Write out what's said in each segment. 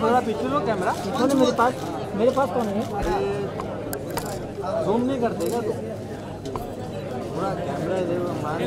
थोड़ा पीछे लो कैमरा है मेरे पास मेरे पास कौन है जूम नहीं कर देगा तो थोड़ा कैमरा मारे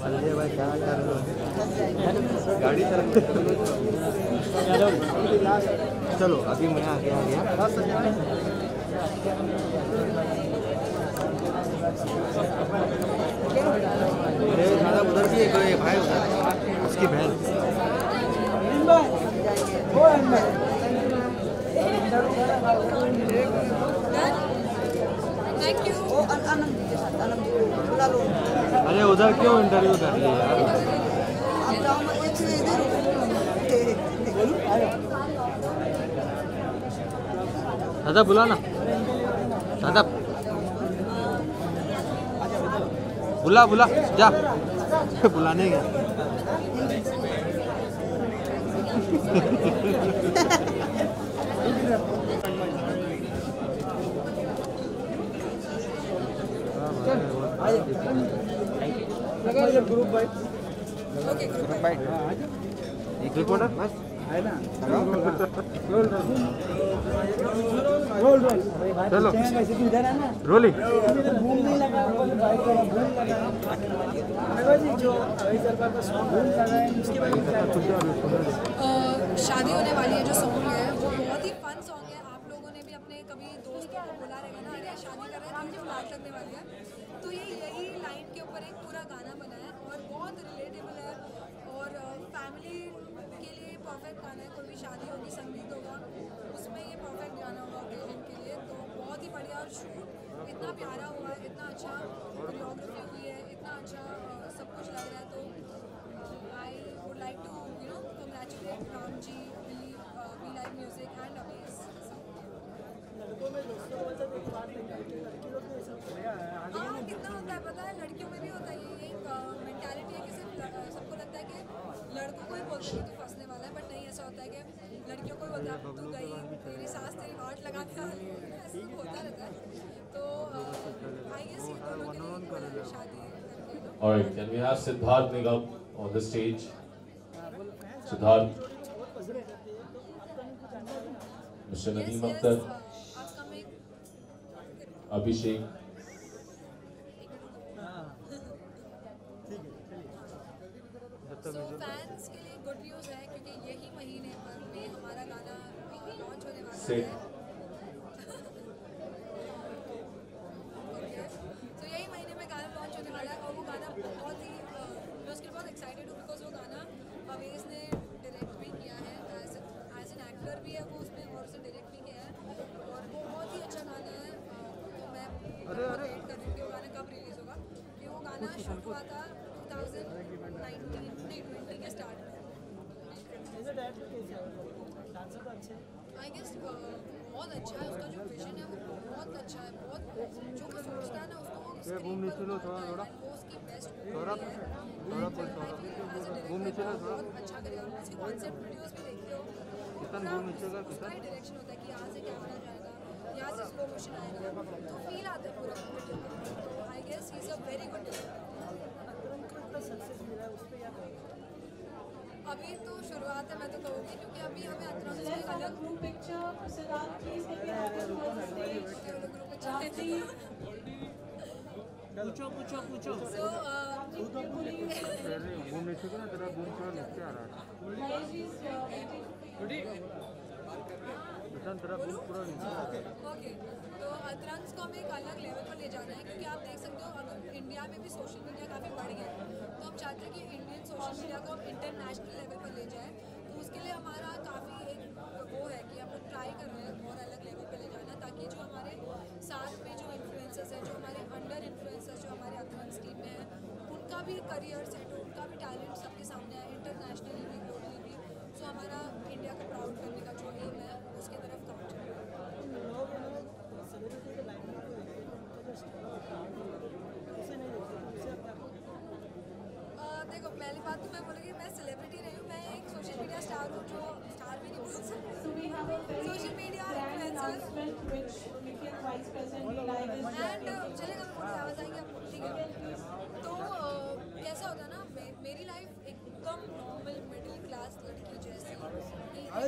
संजय भाई क्या कर रहे हो गाड़ी चला चलो अभी मैं आगे आ गया। भाई अरे दादा उधर भी एक भाई उधर उसकी बहन। थैंक यू अरे उधर क्यों इंटरव्यू कर लिया यार? दादा बुला ना। दादा। बुला बुला, जा। बुलाने गया। ग्रुप ग्रुप एक रोल रोल रोल शादी होने वाली है जो सॉन्ग है, वो बहुत ही फन सॉन्ग है आप लोगों ने भी अपने को बोला रहेगा ना अरे शादी कर रहे हैं तो मुझे फ्लैट लगने वाली है। तो ये यही लाइन के ऊपर एक पूरा गाना बना है और बहुत रिलेटेबल है और फैमिली के लिए परफेक्ट गाना है। कोई भी शादी होगी, संगीत होगा, उसमें ये परफेक्ट गाना होगा ओकेजन के लिए। तो बहुत ही बढ़िया और शूट इतना प्यारा हुआ है, इतना अच्छा कोरियोग्राफी हुई है, इतना अच्छा सब कुछ लग रहा है। तो I would like to you know congratulate Ram ji we we like music and abyss हाँ कितना होता है पता है लड़कियों में भी होता है ये एक मेंटालिटी है कि सिर्फ़ लड़- सबको लगता है कि लड़कों को ही बोलते हैं कि तू फंसने वाला है बट नहीं ऐसा होता है कि लड़कियों को ही बोलता है तू गई तेरी तेरी लगा के आ रही है ऐसा होता रहता है तो आई ये दोनों के लिए ही बना है शादी तो All right, can we have Siddharth Nigam on the stage? Siddharth. Mr. yes Nadeem yes Akhtar, uh, Abhishek. So fans के लिए गुड न्यूज़ है क्योंकि यही महीने में हमारा गाना लॉन्च होने वाला Sit. है तो यही महीने में गाना लॉन्च होने वाला है और वो गाना बहुत ही अ, मैं उसके लिए बहुत एक्साइटेड हूँ बिकॉज़ वो गाना अवेज ने डायरेक्ट भी किया है एज एज एन एक्टर भी है वो उसमें और उसे डायरेक्ट भी किया है और वो बहुत ही अच्छा गाना है अ, तो मैं बहुत वेट कर रही हूँ कि वो गाना कब रिलीज़ होगा कि वो गाना शूट हुआ था 2019 नहीं 20 के स्टार्ट में आई गेस बहुत अच्छा है उसका जो विजन है वो बहुत अच्छा है बहुत जो वो सोचता है ना उसको वो स्क्रीन पर उतारता है वो उसकी बेस्ट थोड़ा थोड़ा बोल थोड़ा घूम नीचे थोड़ा। बहुत अच्छा करेगा उसके कॉन्सेप्ट वीडियोस भी देखते हो। का उसका ही डायरेक्शन होता है कि यहाँ से कैमरा जाएगा यहाँ से स्लो मोशन आएगा। तो फील आता है पूरा वीडियो का ही इज़ अ वेरी गुड अभी तो शुरुआत है मैं तो कहूँगी क्योंकि अभी हमें अतरंग अलग ग्रुप पिक्चर. ग्रुप पिक्चर पूछो पूछो पूछो। सो तो अतरंग्स को हमें एक अलग लेवल पर ले जाना है क्योंकि आप देख सकते हो अगर इंडिया में भी सोशल मीडिया काफ़ी बढ़ गया है तो हम चाहते हैं कि इंडियन सोशल मीडिया को हम इंटरनेशनल लेवल पर ले जाएँ तो उसके लिए हमारा काफ़ी एक वो है कि हम लोग ट्राई कर रहे हैं और अलग लेवल पर ले जाना ताकि जो हमारे साथ में जो इन्फ्लुएंसर्स हैं जो हमारे अंडर इन्फ्लुएंसर्स जो हमारे अतरंग्स टीम में हैं लोग सेलिब्रिटी के लाइफ में तो देखते हैं उनका जो स्टार उसे नहीं देखते उसे अपने आप को अ, देखो पहली बात तो मैं बोलूँगी मैं सेलिब्रिटी रही हूँ मैं एक सोशल मीडिया स्टार हूँ जो स्टार भी नहीं बोल सकती। We have a very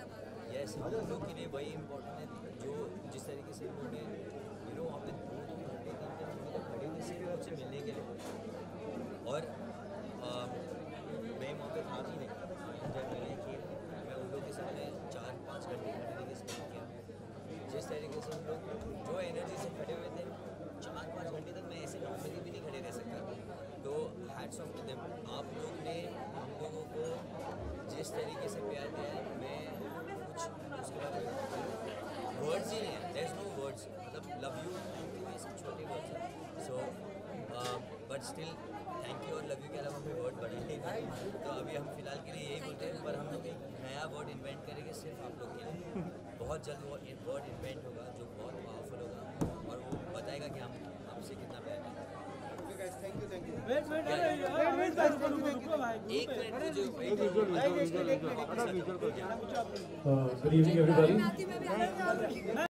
की लिए वही इम्पोर्टेंट है जो जिस तरीके से उन्होंने यू नो वहाँ पे दो दो घंटे तीन तीन घंटे तक खड़े हुए सिर्फ़ मुझसे मिलने के लिए और अ, मैं वहाँ पे था भी नहीं जब मैंने कि मैं उन लोगों के सामने चार पाँच घंटे खड़े के स्पेंड किया जिस तरीके से हम लोग जो एनर्जी से खड़े हुए थे चार पाँच घंटे तक मैं ऐसे नॉर्मली भी नहीं खड़े रह सकता तो हैट्स ऑफ़ टू देम आप लोग ने हम लोगों को जिस तरीके से प्यार दिया है मैं कुछ उसके बारे में वर्ड्स ही नहीं है। देर नो वर्ड्स मतलब लव यू थैंक यू ये सब छोटे वर्ड्स हैं। So but still thank you और लव यू के अलावा कोई वर्ड बड़ा नहीं था तो अभी हम फ़िलहाल के लिए यही बोलते हैं पर हम लोग एक नया वर्ड इन्वेंट करेंगे सिर्फ़ आप लोग के लिए। बहुत जल्द वो वर्ड इन्वेंट होगा जो बहुत पावरफुल होगा और वो बताएगा कि हम आपसे कितना प्यार करते हैं। वेट वेट अरे वेट मैं भी आ